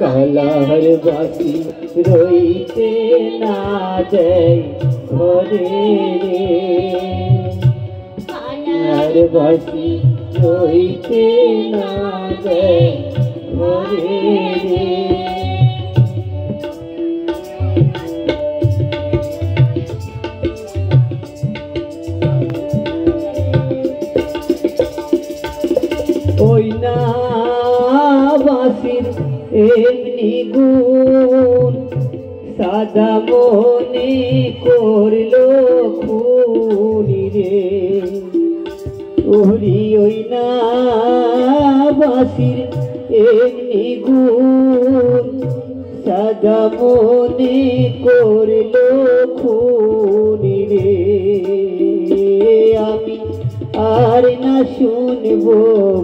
Colour বাসি রইতে না দেয় ঘরে রে। কালার বাসি রইতে না দেয় ঘরে রে এমনি গুণ সাদা মনে করল খুনি রে। ওরি ওই না বাসির এমনি গুণ সাদা মনে করল খুনি রে। আমি আর না শুনব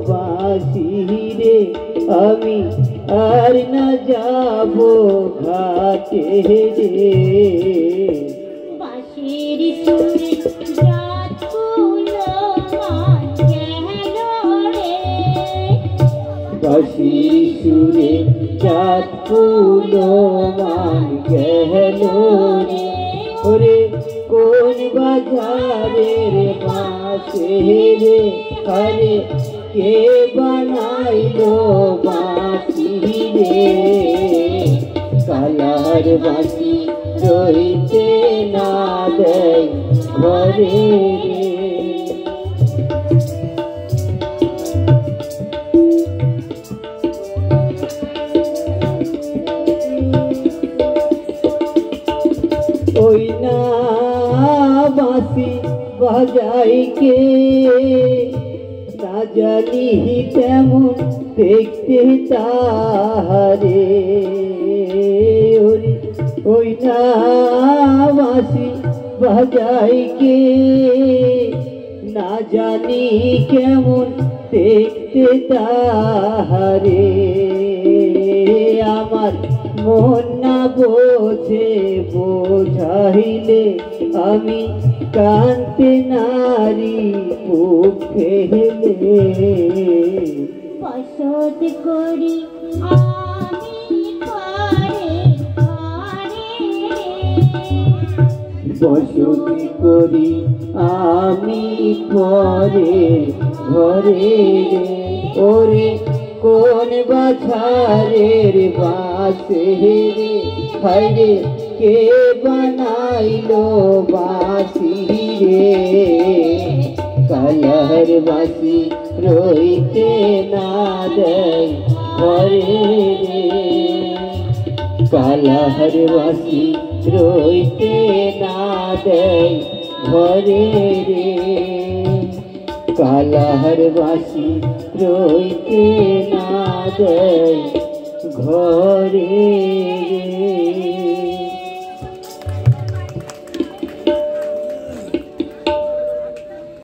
বাসি রে, আমি আর না যাব ঘাটে রে বাঁশির সুরে রাত কুলো গেল রে বাসি সুরে চাঁদ মান গেল রে ওরে কোন বাজারের পাশে রে? আরে কে বানাইলো বাসি কালার রইতে না দেয় ঘরে ওই না বাঁশি বাজাই কে? না জানি তেমন দেখতে তাহারে। ওই বাসি বাঁশি বাজাই কে না জানি কেমন দেখতে তাহারে আমার মন না বোঝে বোঝাইলে আমি কান্তে নারী বসতি করি, আমি পরে ঘরে ওরে কোন বাছারের বাসে রে? হাইরে কে বানাইলো বাসি রে? কালার বাসি রইতে না দেয় ঘরে রে। কালাহর বাসি রইতে না দেয় ঘরে রে। কালাহর বাসি রইতে না দেয় ঘরে রে।